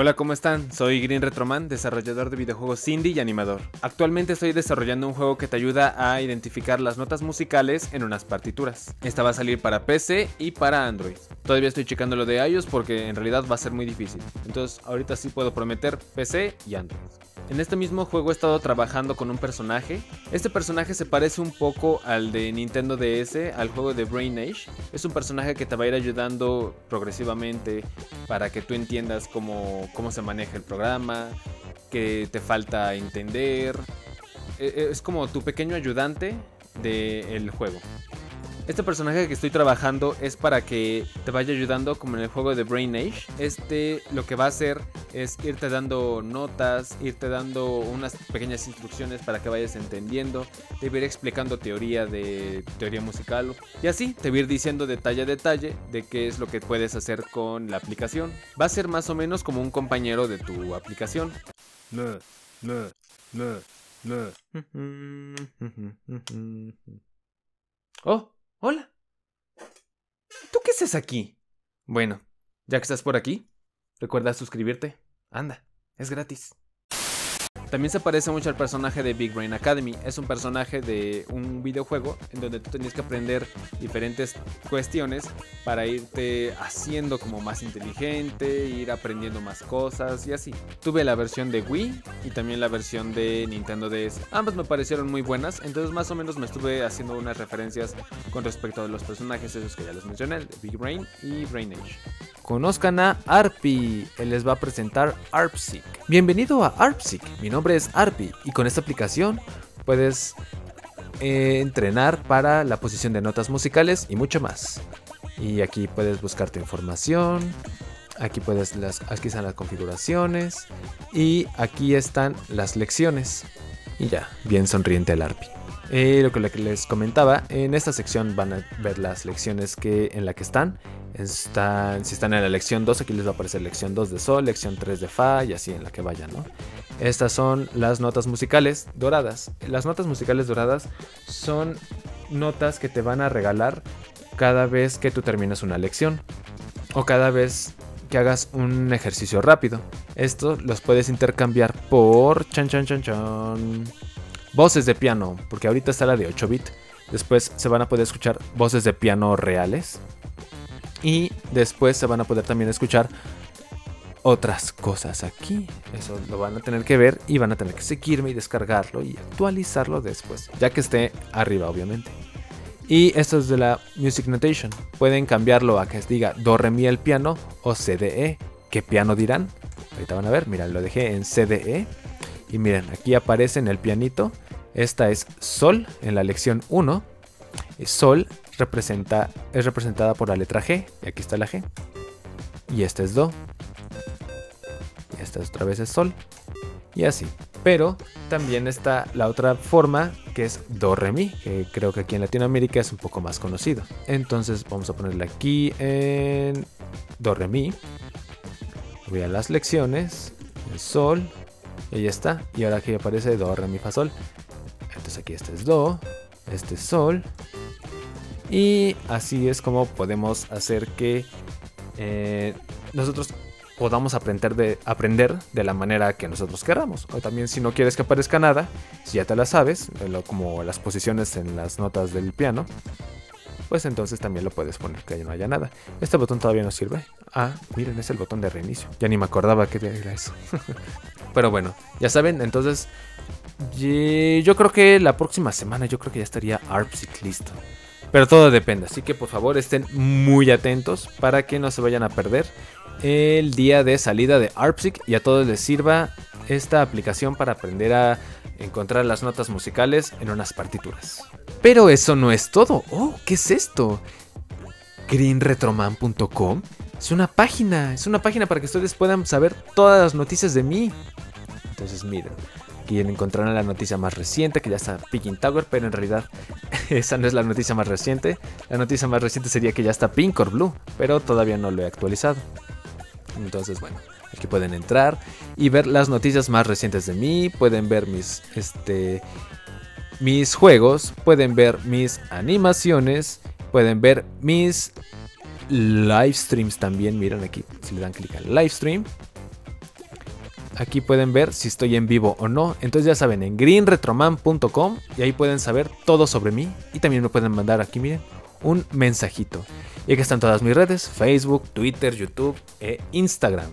Hola, ¿cómo están? Soy Green Retroman, desarrollador de videojuegos indie y animador. Actualmente estoy desarrollando un juego que te ayuda a identificar las notas musicales en unas partituras. Esta va a salir para PC y para Android. Todavía estoy checando lo de iOS porque en realidad va a ser muy difícil. Entonces ahorita sí puedo prometer PC y Android. En este mismo juego he estado trabajando con un personaje. Este personaje se parece un poco al de Nintendo DS, al juego de Brain Age. Es un personaje que te va a ir ayudando progresivamente para que tú entiendas cómo, cómo se maneja el programa, que te falta entender. E, e, es como tu pequeño ayudante del juego. Este personaje que estoy trabajando es para que te vaya ayudando como en el juego de Brain Age. Este lo que va a hacer es irte dando notas, irte dando unas pequeñas instrucciones para que vayas entendiendo, te va a ir explicando teoría de teoría musical y así te va a ir diciendo detalle a detalle de qué es lo que puedes hacer con la aplicación. Va a ser más o menos como un compañero de tu aplicación. No, no, no, no. Oh, Hola. ¿Tú qué haces aquí? Bueno, ya que estás por aquí, recuerda suscribirte. Anda, es gratis. También se parece mucho al personaje de Big Brain Academy. Es un personaje de un videojuego en donde tú tenías que aprender diferentes cuestiones para irte haciendo como más inteligente, ir aprendiendo más cosas y así. Tuve la versión de Wii y también la versión de Nintendo DS. Ambas me parecieron muy buenas, entonces más o menos me estuve haciendo unas referencias con respecto a los personajes esos que ya les mencioné, Big Brain y Brain Age. Conozcan a Arpi, él les va a presentar ARPSIC. Bienvenido a ARPSIC, mi nombre es Arpi y con esta aplicación puedes eh, entrenar para la posición de notas musicales y mucho más. Y aquí puedes buscar tu información, aquí puedes aquí están las configuraciones y aquí están las lecciones. Y ya, bien sonriente el Arpi. Eh, lo que les comentaba, en esta sección van a ver las lecciones que, en la que están. Están. Si están en la lección 2, aquí les va a aparecer lección 2 de Sol, lección 3 de Fa y así en la que vayan, ¿no? Estas son las notas musicales doradas. Las notas musicales doradas son notas que te van a regalar cada vez que tú terminas una lección o cada vez que hagas un ejercicio rápido. Esto los puedes intercambiar por chan chan chan chan voces de piano, porque ahorita está la de 8 bit. Después se van a poder escuchar voces de piano reales. Y después se van a poder también escuchar otras cosas aquí. Eso lo van a tener que ver y van a tener que seguirme y descargarlo y actualizarlo después, ya que esté arriba obviamente. Y esto es de la Music Notation. Pueden cambiarlo a que diga Do, Re, Mi, el piano o CDE. ¿Qué piano dirán? Ahorita van a ver, mira, lo dejé en CDE. Y miren, aquí aparece en el pianito. Esta es Sol en la lección 1. Sol representa, es representada por la letra G. Y aquí está la G. Y esta es Do. Y esta otra vez es Sol. Y así. Pero también está la otra forma que es Do Re Mi, que creo que aquí en Latinoamérica es un poco más conocido. Entonces vamos a ponerle aquí en Do Re Mi. Voy a las lecciones, Sol, y ya está. Y ahora aquí aparece Do, Re, Mi, Fa, Sol. Entonces aquí este es Do, este es Sol. Y así es como podemos hacer que eh, nosotros podamos aprender de, aprender de la manera que nosotros queramos. O también si no quieres que aparezca nada, si ya te la sabes, como las posiciones en las notas del piano, pues entonces también lo puedes poner que no haya nada. Este botón todavía no sirve. Ah, miren, es el botón de reinicio. Ya ni me acordaba que era eso. Pero bueno, ya saben, entonces yo creo que la próxima semana yo creo que ya estaría ARPSIC listo. Pero todo depende, así que por favor estén muy atentos para que no se vayan a perder el día de salida de ARPSIC y a todos les sirva esta aplicación para aprender a encontrar las notas musicales en unas partituras. Pero eso no es todo. Oh, ¿qué es esto? greenretroman.com es una página, es una página para que ustedes puedan saber todas las noticias de mí. Entonces miren, aquí encontrarán la noticia más reciente, que ya está Picking Tower, pero en realidad esa no es la noticia más reciente. La noticia más reciente sería que ya está Pink or Blue, pero todavía no lo he actualizado. Entonces, bueno, aquí pueden entrar y ver las noticias más recientes de mí, pueden ver mis, este, mis juegos, pueden ver mis animaciones, pueden ver mis live streams también. Miren aquí, si le dan clic al live stream, aquí pueden ver si estoy en vivo o no. Entonces ya saben, en greenretroman.com y ahí pueden saber todo sobre mí. Y también me pueden mandar aquí, miren, un mensajito. Y aquí están todas mis redes, Facebook, Twitter, YouTube e Instagram.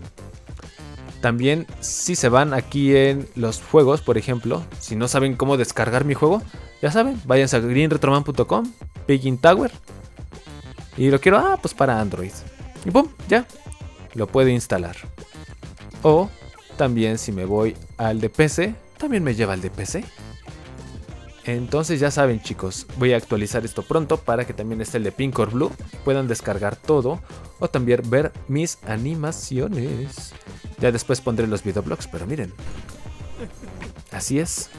También si se van aquí en los juegos, por ejemplo, si no saben cómo descargar mi juego, ya saben, váyanse a greenretroman.com, Piggy Tower. Y lo quiero, ah, pues para Android. Y pum, ya, lo puede instalar. O también si me voy al de PC, también me lleva al de PC. Entonces ya saben chicos, voy a actualizar esto pronto para que también esté el de Pink or Blue. Puedan descargar todo o también ver mis animaciones. Ya después pondré los videoblogs, pero miren. Así es.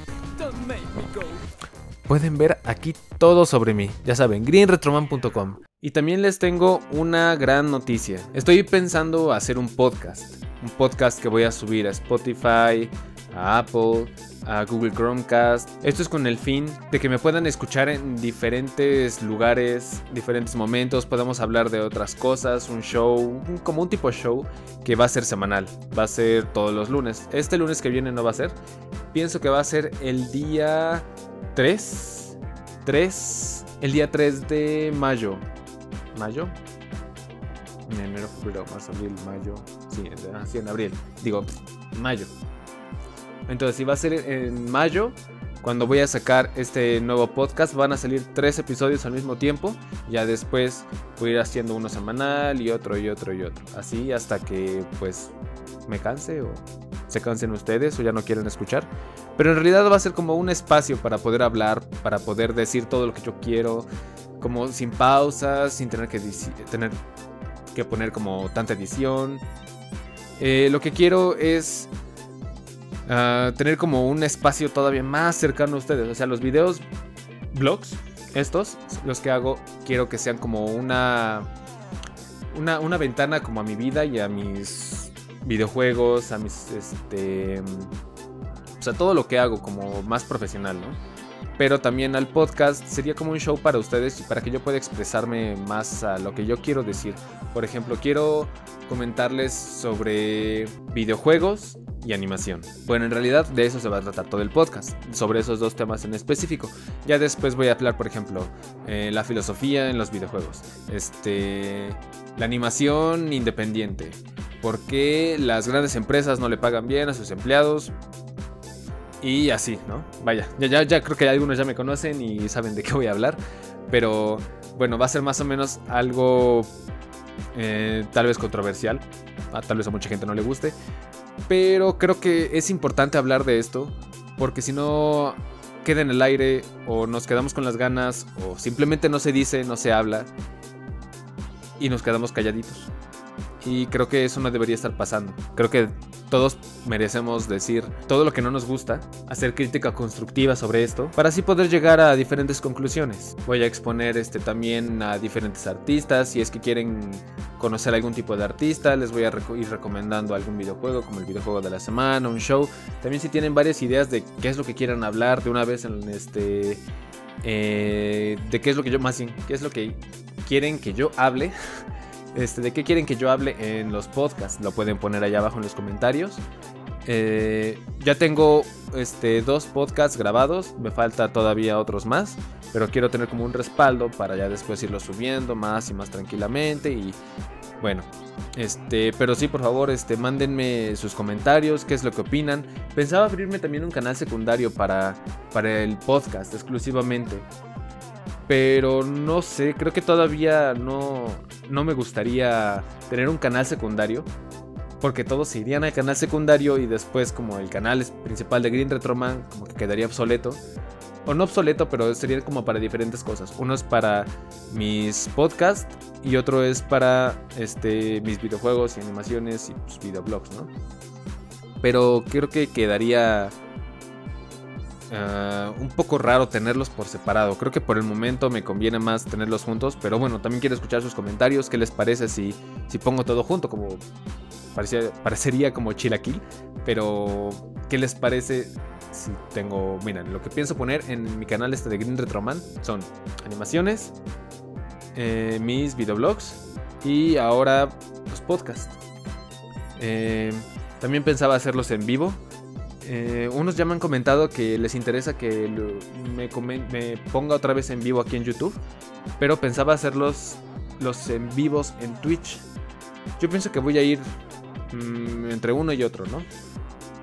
Pueden ver aquí todo sobre mí. Ya saben, greenretroman.com. Y también les tengo una gran noticia. Estoy pensando hacer un podcast. Un podcast que voy a subir a Spotify, a Apple, a Google Chromecast. Esto es con el fin de que me puedan escuchar en diferentes lugares, diferentes momentos, podamos hablar de otras cosas, un show, como un tipo de show que va a ser semanal, va a ser todos los lunes. Este lunes que viene no va a ser. Pienso que va a ser el día 3, 3, el día 3 de mayo. ¿Mayo? Enero, febrero, marzo, abril, mayo. Sí, sí, en abril. Digo, mayo. Entonces, si va a ser en mayo, cuando voy a sacar este nuevo podcast, van a salir tres episodios al mismo tiempo. Ya después voy a ir haciendo uno semanal y otro y otro y otro. Así hasta que pues me canse o se cansen ustedes o ya no quieren escuchar. Pero en realidad va a ser como un espacio para poder hablar, para poder decir todo lo que yo quiero, como sin pausas, sin tener que, tener que poner como tanta edición. Eh, lo que quiero es tener como un espacio todavía más cercano a ustedes. O sea, los videos, blogs, estos, los que hago, quiero que sean como una, una, una ventana como a mi vida y a mis videojuegos, a mis, este, o sea, todo lo que hago como más profesional, ¿no? Pero también al podcast sería como un show para ustedes y para que yo pueda expresarme más a lo que yo quiero decir. Por ejemplo, quiero comentarles sobre videojuegos y animación. Bueno, en realidad de eso se va a tratar todo el podcast, sobre esos dos temas en específico. Ya después voy a hablar, por ejemplo, eh, la filosofía en los videojuegos, este, la animación independiente, por qué las grandes empresas no le pagan bien a sus empleados. Y así, ¿no? Vaya, ya, ya, creo que algunos ya me conocen y saben de qué voy a hablar. Pero bueno, va a ser más o menos algo eh, tal vez controversial. Tal vez a mucha gente no le guste. Pero creo que es importante hablar de esto, porque si no queda en el aire o nos quedamos con las ganas o simplemente no se dice, no se habla y nos quedamos calladitos. Y creo que eso no debería estar pasando. Creo que todos merecemos decir todo lo que no nos gusta, hacer crítica constructiva sobre esto, para así poder llegar a diferentes conclusiones. Voy a exponer este también a diferentes artistas, si es que quieren conocer algún tipo de artista, les voy a ir recomendando algún videojuego como el videojuego de la semana, un show. También si tienen varias ideas de qué es lo que quieran hablar de una vez en este eh, de qué es lo que yo más bien, qué es lo que quieren que yo hable Este, ¿De qué quieren que yo hable en los podcasts? Lo pueden poner allá abajo en los comentarios. Eh, ya tengo este, dos podcasts grabados, me falta todavía otros más, pero quiero tener como un respaldo para ya después irlo subiendo más y más tranquilamente y bueno, este, pero sí, por favor, este, mándenme sus comentarios, qué es lo que opinan. Pensaba abrirme también un canal secundario para, para el podcast exclusivamente. Pero no sé, creo que todavía no, no me gustaría tener un canal secundario. Porque todos se irían al canal secundario y después como el canal principal de Green Retroman como que quedaría obsoleto. O no obsoleto, pero sería como para diferentes cosas. Uno es para mis podcasts y otro es para este, mis videojuegos y animaciones y pues, videoblogs, ¿no? Pero creo que quedaría Ah, un poco raro tenerlos por separado. Creo que por el momento me conviene más tenerlos juntos. Pero bueno, también quiero escuchar sus comentarios. ¿Qué les parece si, si pongo todo junto? Como parecería como chilaquil. Pero, ¿qué les parece si tengo... Miren, lo que pienso poner en mi canal este de Green Retroman son animaciones, eh, mis videoblogs y ahora los podcasts. Eh, También pensaba hacerlos en vivo. Eh, unos ya me han comentado que les interesa que me, me, ponga otra vez en vivo aquí en YouTube. Pero pensaba hacerlos los en vivos en Twitch. Yo pienso que voy a ir mm, entre uno y otro, ¿no?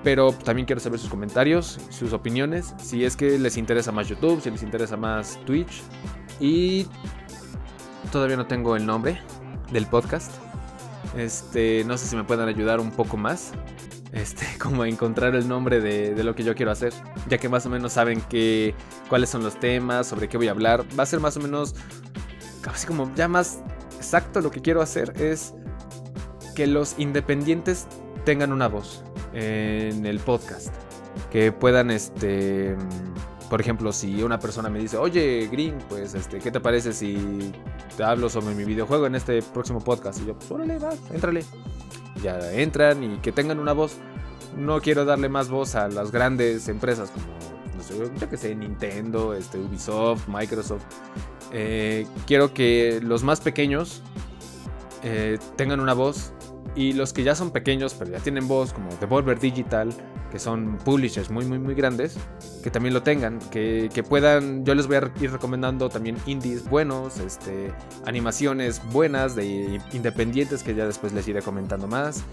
Pero también quiero saber sus comentarios, sus opiniones, si es que les interesa más YouTube, si les interesa más Twitch. Y todavía no tengo el nombre del podcast. Este, no sé si me pueden ayudar un poco más. Este, como encontrar el nombre de, lo que yo quiero hacer. Ya que más o menos saben que, cuáles son los temas, sobre qué voy a hablar. Va a ser más o menos, así como ya más exacto lo que quiero hacer es que los independientes tengan una voz en el podcast. Que puedan, este, por ejemplo, si una persona me dice, oye, Green, pues, este, ¿qué te parece si te hablo sobre mi videojuego en este próximo podcast? Y yo, pues, órale, va, éntrale. Ya entran y que tengan una voz. No quiero darle más voz a las grandes empresas como, no sé, yo que sé, Nintendo, este, Ubisoft, Microsoft. Eh, quiero que los más pequeños eh, tengan una voz y los que ya son pequeños, pero ya tienen voz, como Devolver Digital, que son publishers muy, muy, muy grandes, que también lo tengan, que, puedan, yo les voy a ir recomendando también indies buenos, este, animaciones buenas de independientes que ya después les iré comentando más,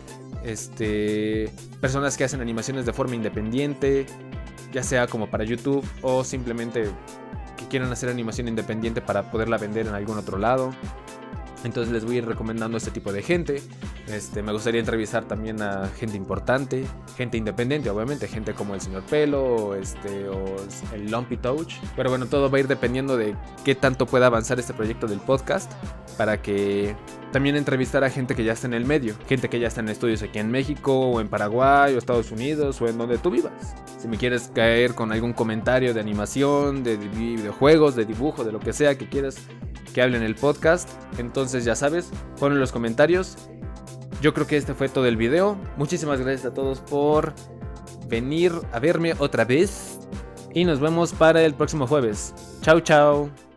este, personas que hacen animaciones de forma independiente, ya sea como para YouTube o simplemente que quieran hacer animación independiente para poderla vender en algún otro lado. Entonces les voy a ir recomendando este tipo de gente. Este, me gustaría entrevistar también a gente importante, gente independiente, obviamente, gente como el señor Pelo o, este, o el Lumpy Touch. Pero bueno, todo va a ir dependiendo de qué tanto pueda avanzar este proyecto del podcast para que también entrevistar a gente que ya está en el medio, gente que ya está en estudios aquí en México o en Paraguay o Estados Unidos o en donde tú vivas. Si me quieres caer con algún comentario de animación, de videojuegos, de dibujo, de lo que sea que quieras que hable en el podcast. Entonces ya sabes, pon en los comentarios. Yo creo que este fue todo el video. Muchísimas gracias a todos por venir a verme otra vez. Y nos vemos para el próximo jueves. Chao, chao.